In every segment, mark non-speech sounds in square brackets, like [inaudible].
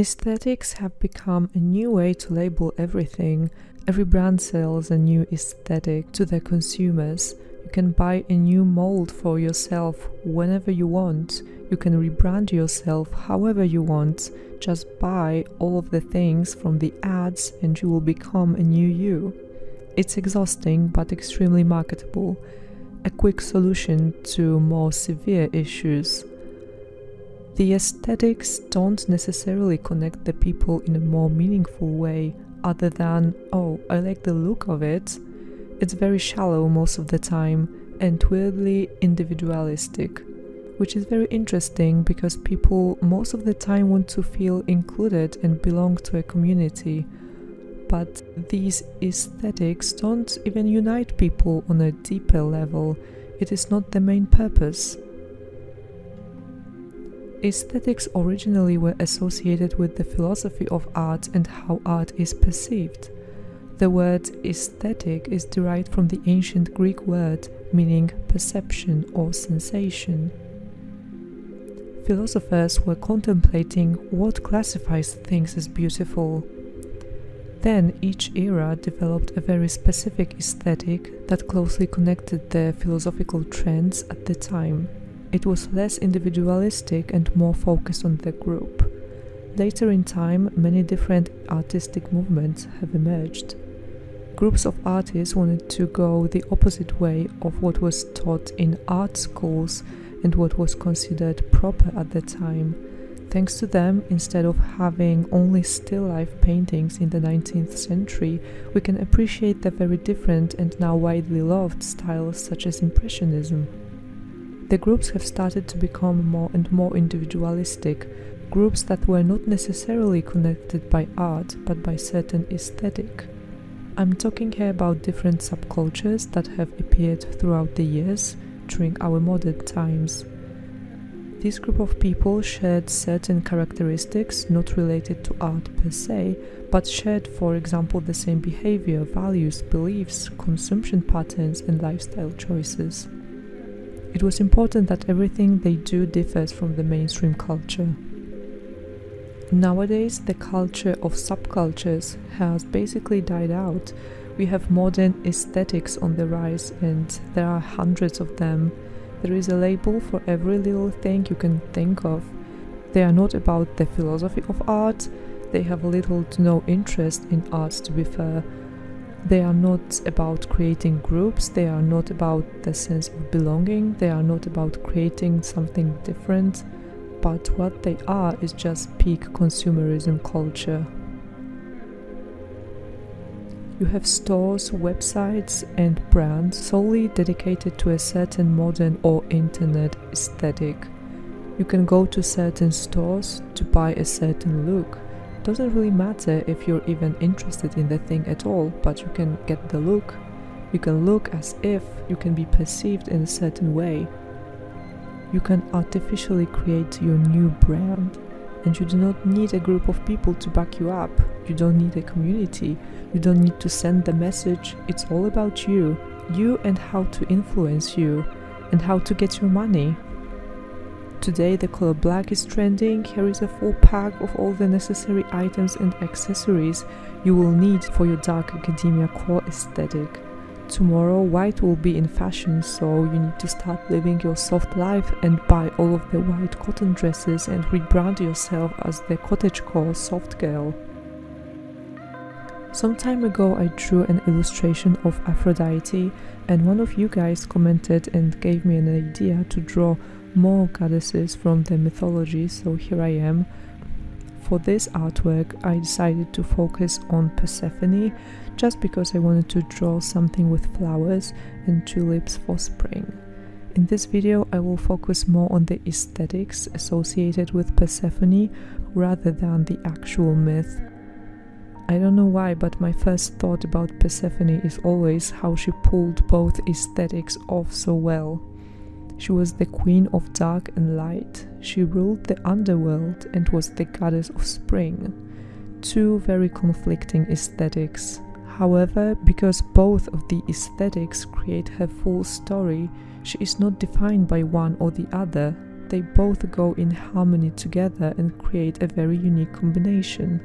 Aesthetics have become a new way to label everything. Every brand sells a new aesthetic to their consumers. You can buy a new mold for yourself whenever you want. You can rebrand yourself however you want. Just buy all of the things from the ads and you will become a new you. It's exhausting but extremely marketable. A quick solution to more severe issues. The aesthetics don't necessarily connect the people in a more meaningful way, other than, oh, I like the look of it. It's very shallow most of the time and weirdly individualistic, which is very interesting because people most of the time want to feel included and belong to a community. But these aesthetics don't even unite people on a deeper level, it is not the main purpose. Aesthetics originally were associated with the philosophy of art and how art is perceived. The word aesthetic is derived from the ancient Greek word meaning perception or sensation. Philosophers were contemplating what classifies things as beautiful. Then each era developed a very specific aesthetic that closely connected the philosophical trends at the time. It was less individualistic and more focused on the group. Later in time, many different artistic movements have emerged groups of artists wanted to go the opposite way of what was taught in art schools and what was considered proper at the time. Thanks to them, instead of having only still life paintings in the 19th century, we can appreciate the very different and now widely loved styles such as Impressionism. The groups have started to become more and more individualistic, groups that were not necessarily connected by art but by certain aesthetic. I'm talking here about different subcultures that have appeared throughout the years during our modern times. This group of people shared certain characteristics not related to art per se, but shared, for example, the same behavior, values, beliefs, consumption patterns, and lifestyle choices. It was important that everything they do differs from the mainstream culture. Nowadays, the culture of subcultures has basically died out. We have modern aesthetics on the rise, and there are hundreds of them. There is a label for every little thing you can think of. They are not about the philosophy of art, they have little to no interest in art, to be fair. They are not about creating groups, they are not about the sense of belonging, they are not about creating something different but what they are is just peak consumerism culture. You have stores, websites, and brands solely dedicated to a certain modern or internet aesthetic. You can go to certain stores to buy a certain look. It doesn't really matter if you're even interested in the thing at all, but you can get the look. You can look as if you can be perceived in a certain way you can artificially create your new brand and you do not need a group of people to back you up. You don't need a community. You don't need to send the message. It's all about you. You and how to influence you and how to get your money. Today, the color black is trending. Here is a full pack of all the necessary items and accessories you will need for your dark academia core aesthetic. Tomorrow, white will be in fashion, so you need to start living your soft life and buy all of the white cotton dresses and rebrand yourself as the cottagecore soft girl. Some time ago, I drew an illustration of Aphrodite, and one of you guys commented and gave me an idea to draw more goddesses from the mythology, so here I am. For this artwork, I decided to focus on Persephone just because I wanted to draw something with flowers and tulips for spring. In this video, I will focus more on the aesthetics associated with Persephone rather than the actual myth. I don't know why, but my first thought about Persephone is always how she pulled both aesthetics off so well. She was the queen of dark and light, she ruled the underworld and was the goddess of spring. Two very conflicting aesthetics. However, because both of the aesthetics create her full story, she is not defined by one or the other. they both go in harmony together and create a very unique combination.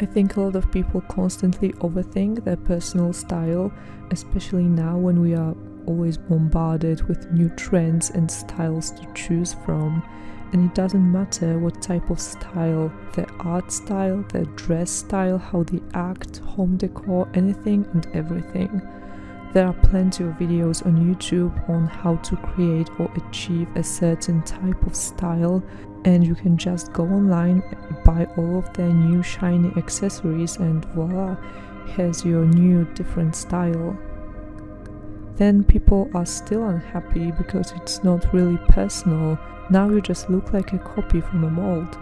I think a lot of people constantly overthink their personal style, especially now when we are always bombarded with new trends and styles to choose from. And it doesn't matter what type of style their art style, their dress style, how they act, home decor, anything and everything. There are plenty of videos on YouTube on how to create or achieve a certain type of style, and you can just go online, buy all of their new shiny accessories, and voila, here's your new different style then people are still unhappy because it's not really personal. Now you just look like a copy from a mold.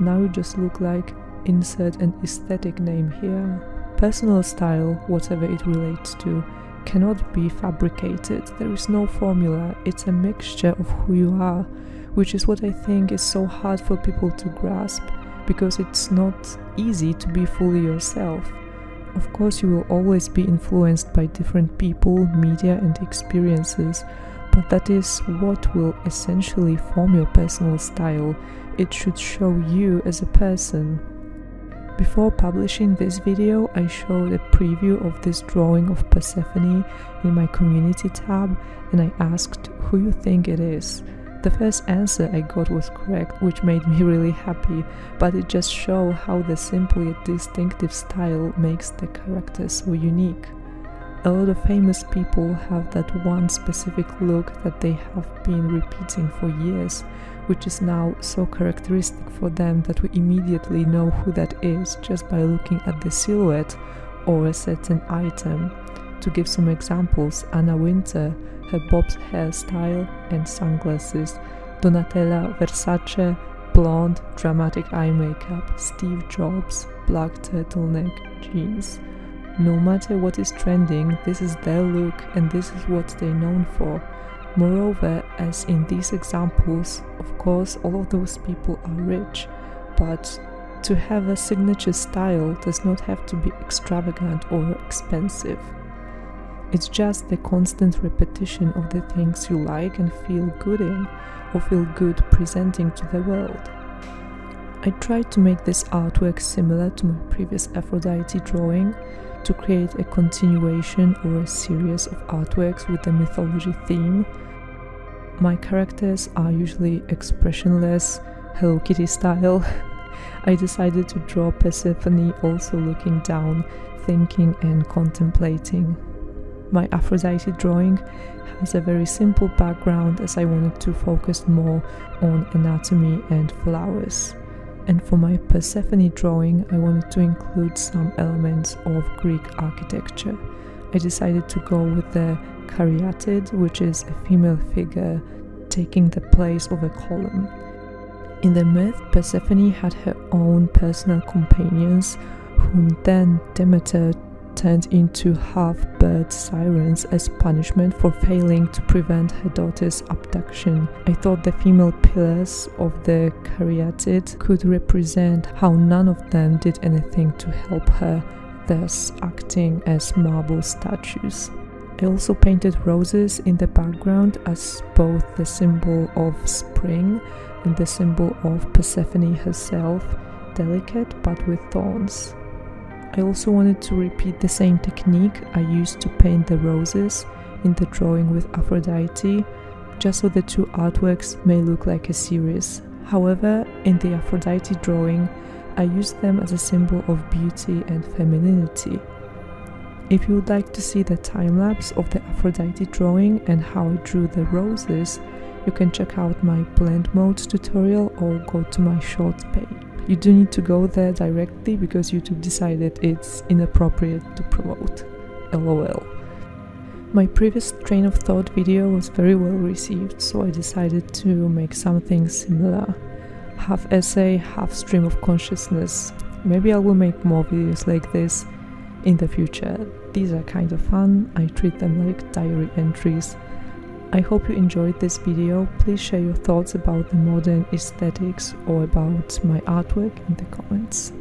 Now you just look like insert an aesthetic name here. Personal style, whatever it relates to, cannot be fabricated. There is no formula, it's a mixture of who you are, which is what I think is so hard for people to grasp because it's not easy to be fully yourself. Of course, you will always be influenced by different people, media, and experiences, but that is what will essentially form your personal style. It should show you as a person. Before publishing this video, I showed a preview of this drawing of Persephone in my community tab and I asked who you think it is. The first answer I got was correct, which made me really happy, but it just showed how the simple yet distinctive style makes the character so unique. A lot of famous people have that one specific look that they have been repeating for years, which is now so characteristic for them that we immediately know who that is just by looking at the silhouette or a certain item. To give some examples, Anna Wintour her bob's hairstyle and sunglasses, Donatella Versace, blonde, dramatic eye makeup, Steve Jobs, black turtleneck jeans. No matter what is trending, this is their look and this is what they're known for. Moreover, as in these examples, of course, all of those people are rich, but to have a signature style does not have to be extravagant or expensive. It's just the constant repetition of the things you like and feel good in, or feel good presenting to the world. I tried to make this artwork similar to my previous Aphrodite drawing to create a continuation or a series of artworks with the mythology theme. My characters are usually expressionless, Hello Kitty style. [laughs] I decided to draw Persephone also looking down, thinking and contemplating. My Aphrodite drawing has a very simple background as I wanted to focus more on anatomy and flowers. And for my Persephone drawing, I wanted to include some elements of Greek architecture. I decided to go with the caryatid, which is a female figure taking the place of a column. In the myth, Persephone had her own personal companions, whom then Demeter turned into half bird sirens as punishment for failing to prevent her daughter's abduction. I thought the female pillars of the caryatid could represent how none of them did anything to help her, thus acting as marble statues. I also painted roses in the background as both the symbol of spring and the symbol of Persephone herself, delicate but with thorns. I also wanted to repeat the same technique I used to paint the roses in the drawing with Aphrodite, just so the two artworks may look like a series. However, in the Aphrodite drawing, I used them as a symbol of beauty and femininity. If you would like to see the time lapse of the Aphrodite drawing and how I drew the roses, you can check out my blend modes tutorial or go to my shorts page. You do need to go there directly because YouTube decided it's inappropriate to promote. LOL. My previous train of thought video was very well received, so I decided to make something similar. Half essay, half stream of consciousness. Maybe I will make more videos like this in the future. These are kind of fun, I treat them like diary entries I hope you enjoyed this video. Please share your thoughts about the modern aesthetics or about my artwork in the comments.